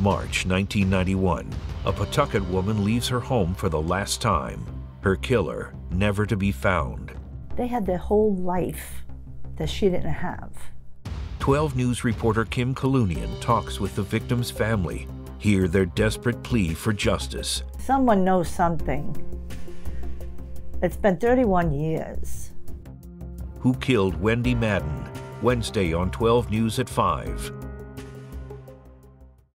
March 1991, a Pawtucket woman leaves her home for the last time. Her killer never to be found. They had their whole life that she didn't have. 12 News reporter Kim Kalunian talks with the victim's family. Hear their desperate plea for justice. Someone knows something. It's been 31 years. Who killed Wendy Madden? Wednesday on 12 News at 5.